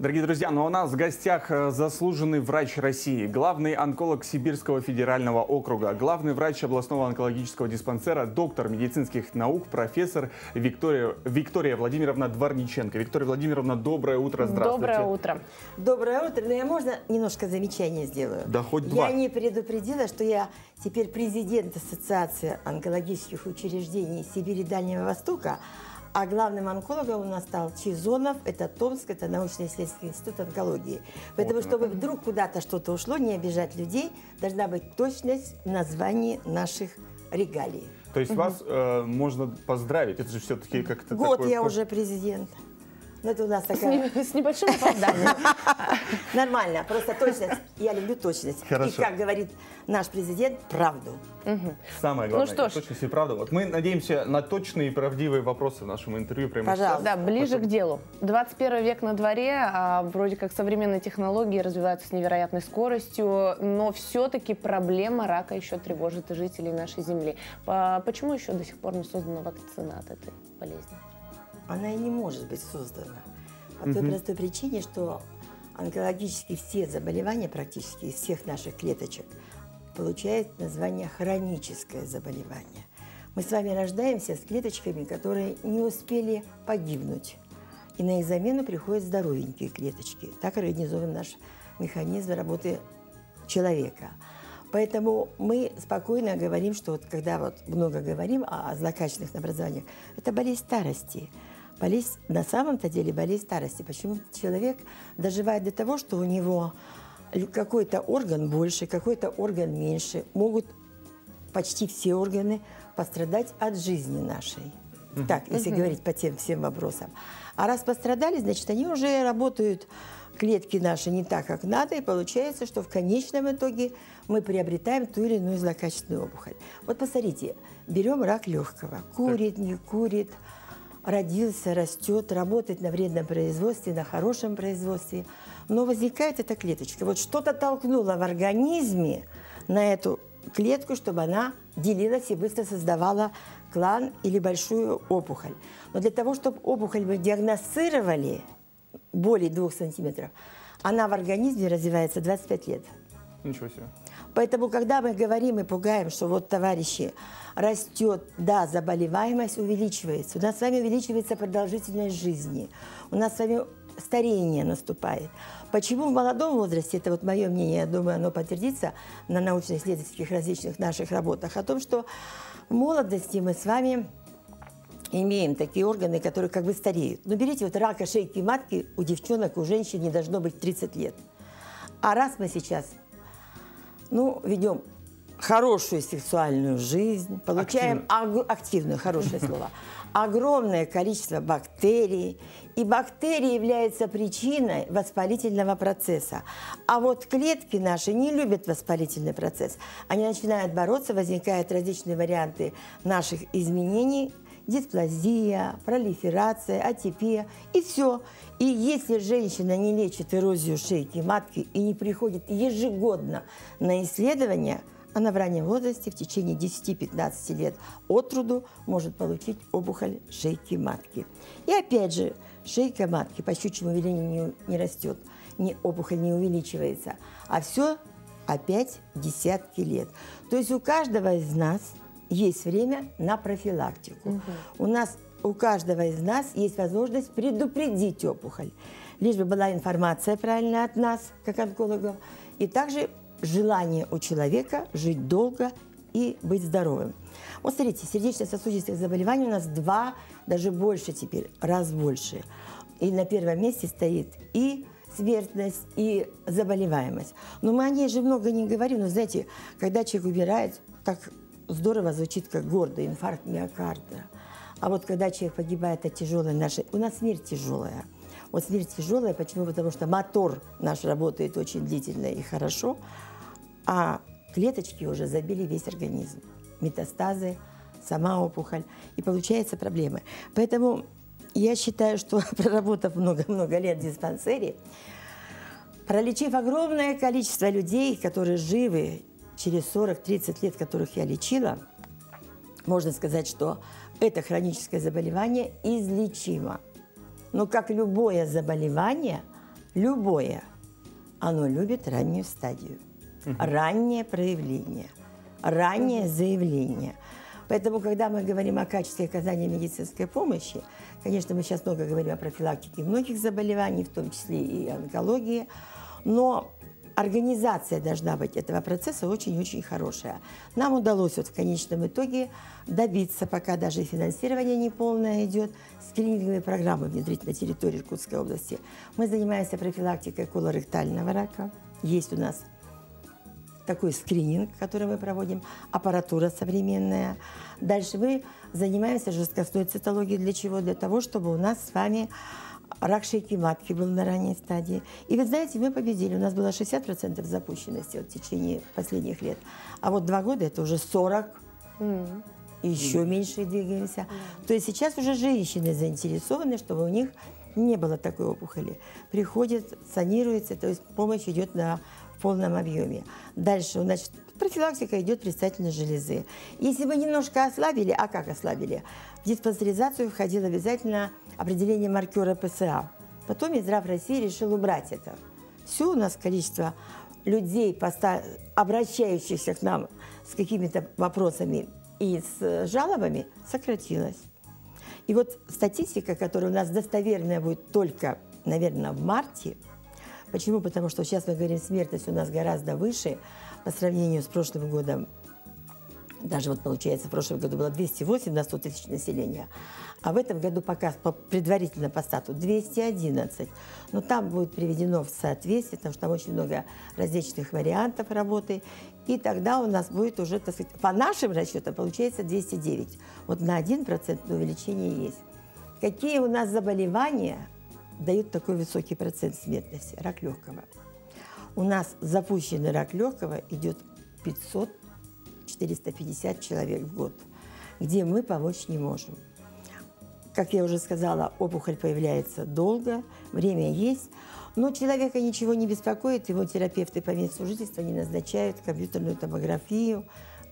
Дорогие друзья, ну а у нас в гостях э, заслуженный врач России, главный онколог Сибирского федерального округа, главный врач областного онкологического диспансера, доктор медицинских наук, профессор Виктория, Виктория Владимировна Дворниченко. Виктория Владимировна, доброе утро, здравствуйте. Доброе утро. Доброе утро. Но я можно немножко замечание сделаю? Да, хоть два. Я не предупредила, что я теперь президент Ассоциации онкологических учреждений Сибири и Дальнего Востока, а главным онкологом у нас стал Чизонов, это Томск, это научно-исследовательский институт онкологии. Поэтому, Вот чтобы вдруг куда-то что-то ушло, не обижать людей, должна быть точность в названии наших регалий. То есть вас э, можно поздравить, это же все-таки как-то Год такой я уже президент. Ну, это у нас такая... с небольшим опозданием. Нормально, просто точность. Я люблю точность. Хорошо. И, как говорит наш президент, правду. Самое главное, Ну что ж. точность и правда. Вот мы надеемся на точные и правдивые вопросы в нашем интервью прямо Пожалуйста. сейчас. Да, ближе к делу. 21 век на дворе, а вроде как современные технологии развиваются с невероятной скоростью, но все-таки проблема рака еще тревожит и жителей нашей Земли. По- Почему еще до сих пор не создана вакцина от этой болезни? Она и не может быть создана. По той простой причине, что онкологически все заболевания, практически из всех наших клеточек, получают название хроническое заболевание. Мы с вами рождаемся с клеточками, которые не успели погибнуть. И на их замену приходят здоровенькие клеточки. Так организован наш механизм работы человека. Поэтому мы спокойно говорим, что вот когда вот много говорим о злокачественных образованиях, это болезнь старости. Болезнь, на самом-то деле болезнь старости. Почему человек доживает до того, что у него какой-то орган больше, какой-то орган меньше, могут почти все органы пострадать от жизни нашей. Так, если говорить по тем всем вопросам. А раз пострадали, значит, они уже работают, клетки наши, не так, как надо, и получается, что в конечном итоге мы приобретаем ту или иную злокачественную опухоль. Вот посмотрите, берем рак легкого, курит, не курит, родился, растет, работает на вредном производстве, на хорошем производстве, но возникает эта клеточка. Вот что-то толкнуло в организме на эту клетку, чтобы она делилась и быстро создавала клан или большую опухоль. Но для того, чтобы опухоль мы диагностировали более 2 сантиметров, она в организме развивается 25 лет. Ничего себе. Поэтому, когда мы говорим и пугаем, что вот, товарищи, растет, да, заболеваемость увеличивается, у нас с вами увеличивается продолжительность жизни, у нас с вами старение наступает. Почему в молодом возрасте, это вот мое мнение, я думаю, оно подтвердится на научно-исследовательских различных наших работах, о том, что в молодости мы с вами имеем такие органы, которые как бы стареют. Но берите вот рака шейки матки у девчонок, у женщин не должно быть 30 лет. А раз мы сейчас ну, ведем хорошую сексуальную жизнь, получаем ог- активную, хорошее слово, огромное количество бактерий, и бактерии являются причиной воспалительного процесса. А вот клетки наши не любят воспалительный процесс. Они начинают бороться, возникают различные варианты наших изменений, дисплазия, пролиферация, атипия и все. И если женщина не лечит эрозию шейки матки и не приходит ежегодно на исследования, она в раннем возрасте в течение 10-15 лет от труду может получить опухоль шейки матки. И опять же, шейка матки по щучьему велению не, растет, не, опухоль не увеличивается, а все опять десятки лет. То есть у каждого из нас есть время на профилактику. У нас у каждого из нас есть возможность предупредить опухоль. Лишь бы была информация правильная от нас, как онкологов, и также желание у человека жить долго и быть здоровым. Вот смотрите, сердечно-сосудистых заболеваний у нас два, даже больше теперь, раз больше. И на первом месте стоит и смертность, и заболеваемость. Но мы о ней же много не говорим. Но знаете, когда человек умирает, так здорово звучит, как гордо, инфаркт миокарда. А вот когда человек погибает от тяжелой нашей... У нас смерть тяжелая. Вот смерть тяжелая, почему? Потому что мотор наш работает очень длительно и хорошо, а клеточки уже забили весь организм. Метастазы, сама опухоль. И получается проблемы. Поэтому я считаю, что проработав много-много лет в диспансере, пролечив огромное количество людей, которые живы через 40-30 лет, которых я лечила, можно сказать, что это хроническое заболевание излечимо. Но как любое заболевание, любое, оно любит раннюю стадию, раннее проявление, раннее заявление. Поэтому, когда мы говорим о качестве оказания медицинской помощи, конечно, мы сейчас много говорим о профилактике многих заболеваний, в том числе и онкологии, но организация должна быть этого процесса очень-очень хорошая. Нам удалось вот в конечном итоге добиться, пока даже финансирование неполное идет, скрининговые программы внедрить на территории Иркутской области. Мы занимаемся профилактикой колоректального рака. Есть у нас такой скрининг, который мы проводим, аппаратура современная. Дальше мы занимаемся жесткостной цитологией. Для чего? Для того, чтобы у нас с вами рак шейки матки был на ранней стадии. И вы знаете, мы победили. У нас было 60% запущенности вот, в течение последних лет. А вот два года это уже 40. Mm. И еще меньше двигаемся. Mm. То есть сейчас уже женщины заинтересованы, чтобы у них не было такой опухоли. Приходит, санируется, то есть помощь идет на в полном объеме. Дальше, значит, профилактика идет предстательной железы. Если мы немножко ослабили, а как ослабили? В диспансеризацию входило обязательно определение маркера ПСА. Потом Минздрав России решил убрать это. Все у нас количество людей, обращающихся к нам с какими-то вопросами и с жалобами, сократилось. И вот статистика, которая у нас достоверная будет только, наверное, в марте. Почему? Потому что сейчас мы говорим, смертность у нас гораздо выше по сравнению с прошлым годом даже вот получается, в прошлом году было 208 на 100 тысяч населения, а в этом году пока по, предварительно по стату 211. Но там будет приведено в соответствие, потому что там очень много различных вариантов работы, и тогда у нас будет уже, так сказать, по нашим расчетам получается 209. Вот на 1% увеличение есть. Какие у нас заболевания дают такой высокий процент смертности? Рак легкого. У нас запущенный рак легкого идет 500 450 человек в год, где мы помочь не можем. Как я уже сказала, опухоль появляется долго, время есть, но человека ничего не беспокоит, его терапевты по месту жительства не назначают компьютерную томографию,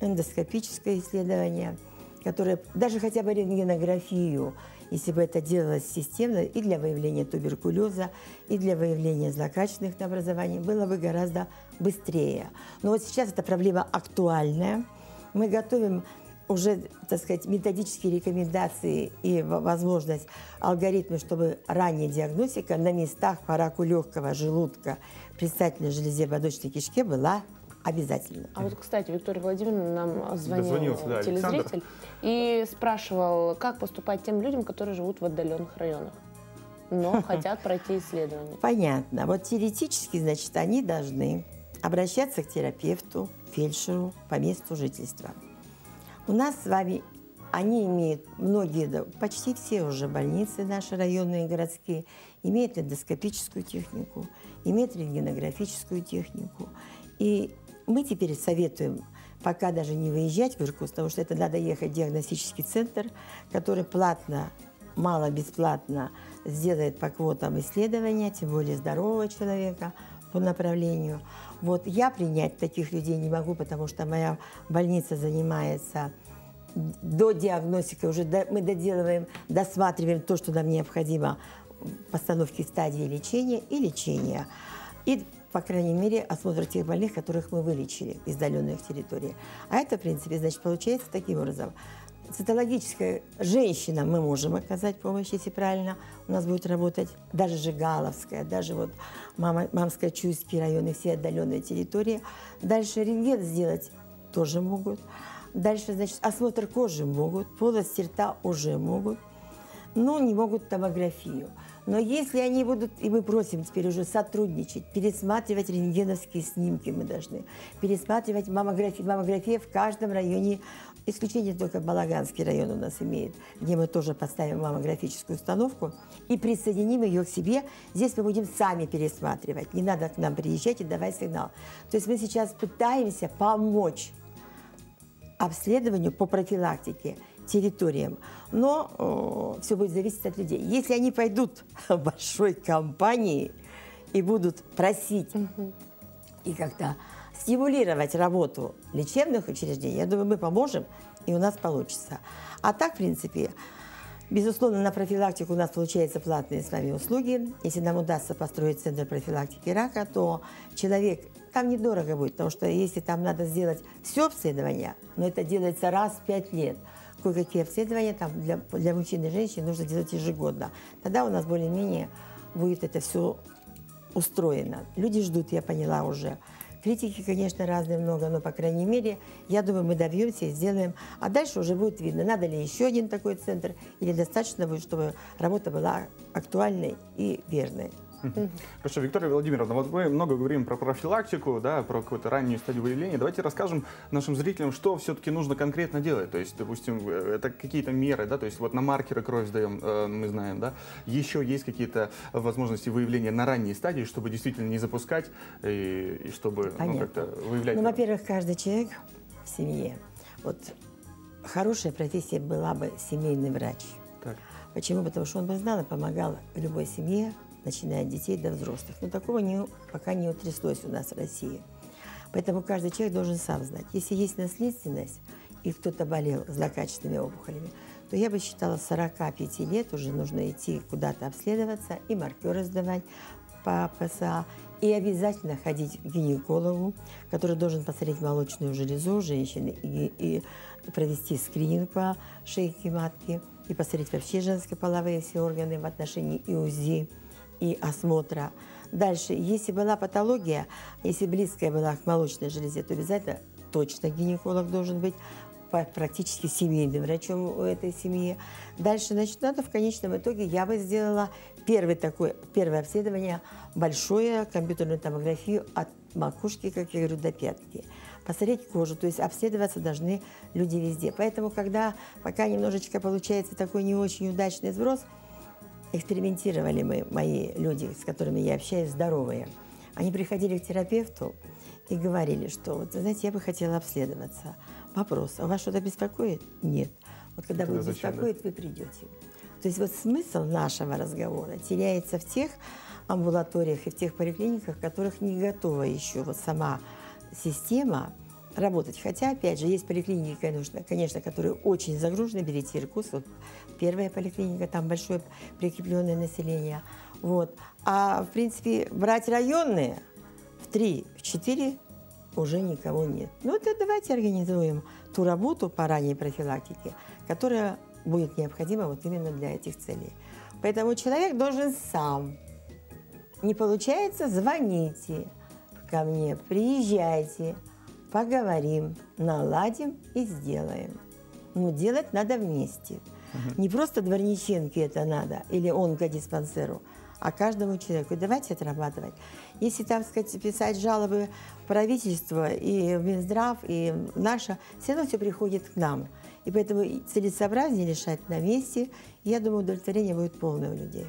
эндоскопическое исследование, которое даже хотя бы рентгенографию, если бы это делалось системно и для выявления туберкулеза, и для выявления злокачественных образований, было бы гораздо быстрее. Но вот сейчас эта проблема актуальная. Мы готовим уже, так сказать, методические рекомендации и возможность, алгоритмы, чтобы ранняя диагностика на местах по раку легкого, желудка, предстательной железе, водочной кишке была обязательно. А вот, кстати, Виктория Владимировна нам звонил да, телезритель Александр. и спрашивал, как поступать тем людям, которые живут в отдаленных районах но хотят пройти исследование. Понятно. Вот теоретически, значит, они должны обращаться к терапевту, фельдшеру по месту жительства. У нас с вами они имеют, многие, почти все уже больницы наши районные, городские, имеют эндоскопическую технику, имеют рентгенографическую технику. И мы теперь советуем пока даже не выезжать в Иркутск, потому что это надо ехать в диагностический центр, который платно, мало бесплатно сделает по квотам исследования, тем более здорового человека по направлению. Вот я принять таких людей не могу, потому что моя больница занимается до диагностики, уже до, мы доделываем, досматриваем то, что нам необходимо в постановке стадии лечения и лечения. И, по крайней мере, осмотр тех больных, которых мы вылечили из удаленных территорий. А это, в принципе, значит, получается таким образом цитологическая женщина мы можем оказать помощь, если правильно у нас будет работать, даже Жигаловская, даже вот Мама, Мамско-Чуйский район и все отдаленные территории. Дальше рентген сделать тоже могут. Дальше, значит, осмотр кожи могут, полость рта уже могут, но не могут томографию. Но если они будут, и мы просим теперь уже сотрудничать, пересматривать рентгеновские снимки мы должны, пересматривать маммографию, маммография в каждом районе Исключение только Балаганский район у нас имеет, где мы тоже поставим маммографическую установку и присоединим ее к себе. Здесь мы будем сами пересматривать. Не надо к нам приезжать и давать сигнал. То есть мы сейчас пытаемся помочь обследованию по профилактике территориям. Но э, все будет зависеть от людей. Если они пойдут в большой компании и будут просить угу. и как-то стимулировать работу лечебных учреждений, я думаю, мы поможем, и у нас получится. А так, в принципе, Безусловно, на профилактику у нас получается платные с вами услуги. Если нам удастся построить центр профилактики рака, то человек, там недорого будет, потому что если там надо сделать все обследование, но это делается раз в пять лет, кое-какие обследования там для, для мужчин и женщин нужно делать ежегодно. Тогда у нас более-менее будет это все устроено. Люди ждут, я поняла уже. Критики, конечно, разные много, но, по крайней мере, я думаю, мы добьемся и сделаем. А дальше уже будет видно, надо ли еще один такой центр, или достаточно будет, чтобы работа была актуальной и верной. Хорошо, Виктория Владимировна, вот мы много говорим про профилактику, да, про какую-то раннюю стадию выявления. Давайте расскажем нашим зрителям, что все-таки нужно конкретно делать. То есть, допустим, э, это какие-то меры, да, то есть вот на маркеры кровь сдаем, э, мы знаем, да. Еще есть какие-то возможности выявления на ранней стадии, чтобы действительно не запускать и, и чтобы ну, как-то выявлять. Ну, во-первых, каждый человек в семье, вот хорошая профессия была бы семейный врач. Так. Почему? Потому что он бы знал и помогал любой семье начиная от детей до взрослых. Но такого не, пока не утряслось у нас в России. Поэтому каждый человек должен сам знать. Если есть наследственность, и кто-то болел злокачественными опухолями, то я бы считала, с 45 лет уже нужно идти куда-то обследоваться и маркеры сдавать по ПСА, и обязательно ходить к гинекологу, который должен посмотреть молочную железу женщины и, и провести скрининг по шейке матки, и посмотреть вообще женские половые все органы в отношении и УЗИ и осмотра. Дальше, если была патология, если близкая была к молочной железе, то обязательно точно гинеколог должен быть практически семейным врачом у этой семьи. Дальше, значит, надо в конечном итоге я бы сделала первый такой, первое обследование, большое компьютерную томографию от макушки, как я говорю, до пятки. Посмотреть кожу, то есть обследоваться должны люди везде. Поэтому, когда пока немножечко получается такой не очень удачный сброс – экспериментировали мы, мои люди, с которыми я общаюсь, здоровые. Они приходили к терапевту и говорили, что, вот, знаете, я бы хотела обследоваться. Вопрос, а вас что-то беспокоит? Нет. Вот когда будет беспокоить, вы придете. То есть вот смысл нашего разговора теряется в тех амбулаториях и в тех поликлиниках, в которых не готова еще вот сама система работать. Хотя, опять же, есть поликлиники, конечно, которые очень загружены, берите Иркус, вот первая поликлиника, там большое прикрепленное население. Вот. А, в принципе, брать районные в три, в четыре уже никого нет. Ну, вот давайте организуем ту работу по ранней профилактике, которая будет необходима вот именно для этих целей. Поэтому человек должен сам. Не получается, звоните ко мне, приезжайте, поговорим, наладим и сделаем. Но делать надо вместе. Угу. Не просто дворниченке это надо или онкодиспансеру, а каждому человеку. давайте отрабатывать. Если, там сказать, писать жалобы в правительство и в Минздрав, и наше, все равно все приходит к нам. И поэтому целесообразнее решать на месте. Я думаю, удовлетворение будет полное у людей.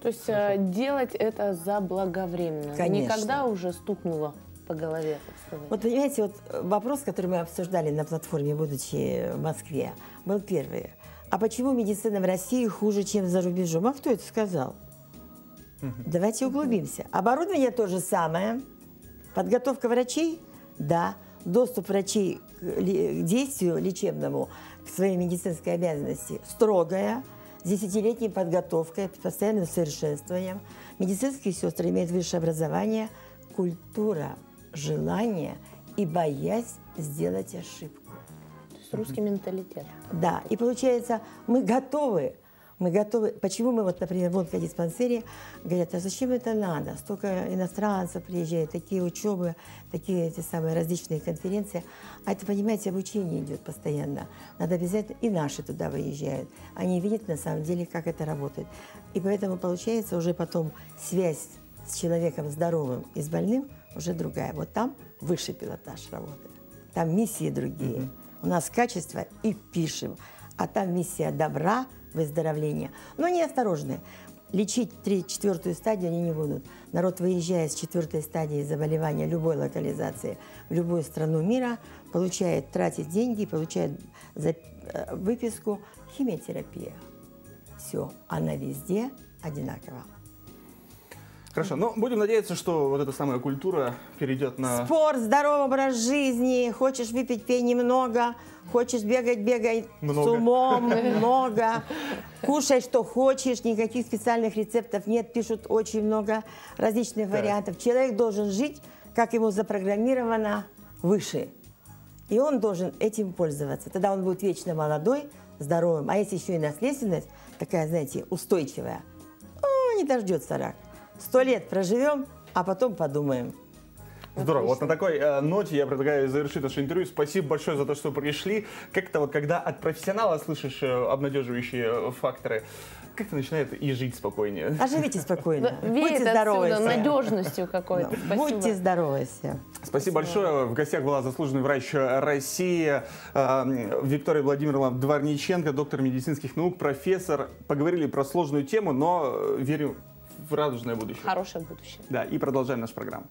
То есть Хорошо. Э, делать это заблаговременно. Конечно. Никогда уже стукнуло по голове, так сказать. Вот понимаете, вот вопрос, который мы обсуждали на платформе, будучи в Москве, был первый. А почему медицина в России хуже, чем за рубежом? А кто это сказал? Давайте углубимся. Оборудование то же самое. Подготовка врачей? Да. Доступ врачей к действию лечебному, к своей медицинской обязанности строгая, с десятилетней подготовкой, постоянным совершенствованием. Медицинские сестры имеют высшее образование, культура – желание и боясь сделать ошибку. То есть русский менталитет. Да, и получается, мы готовы, мы готовы. Почему мы вот, например, в онкодиспансере говорят, а зачем это надо? Столько иностранцев приезжает, такие учебы, такие эти самые различные конференции. А это, понимаете, обучение идет постоянно. Надо обязательно, и наши туда выезжают. Они видят на самом деле, как это работает. И поэтому получается уже потом связь с человеком здоровым и с больным – уже другая. Вот там высший пилотаж работает. Там миссии другие. Mm-hmm. У нас качество и пишем. А там миссия добра, выздоровления. Но они осторожны. Лечить три, четвертую стадию они не будут. Народ, выезжая с четвертой стадии заболевания любой локализации в любую страну мира, получает, тратит деньги, получает за, э, выписку химиотерапия. Все, она везде одинакова. Хорошо, но будем надеяться, что вот эта самая культура перейдет на... Спорт, здоровый образ жизни. Хочешь выпить, пей немного. Хочешь бегать, бегай Много. с умом, много. Кушай, что хочешь. Никаких специальных рецептов нет. Пишут очень много различных Так. вариантов. Человек должен жить, как ему запрограммировано, выше. И он должен этим пользоваться. Тогда он будет вечно молодой, здоровым. А если еще и наследственность, такая, знаете, устойчивая, о, не дождется рак. Сто лет проживем, а потом подумаем. Здорово. Вот на такой э, ноте я предлагаю завершить наше интервью. Спасибо большое за то, что пришли. Как-то вот, когда от профессионала слышишь э, обнадеживающие э, факторы, как-то начинает и жить спокойнее. А живите спокойно. Будьте здоровы надежностью какой-то. Будьте здоровы все. Спасибо большое. В гостях была заслуженный врач России э, Виктория Владимировна Дворниченко, доктор медицинских наук, профессор. Поговорили про сложную тему, но э, верю в радужное будущее. Хорошее будущее. Да, и продолжаем нашу программу.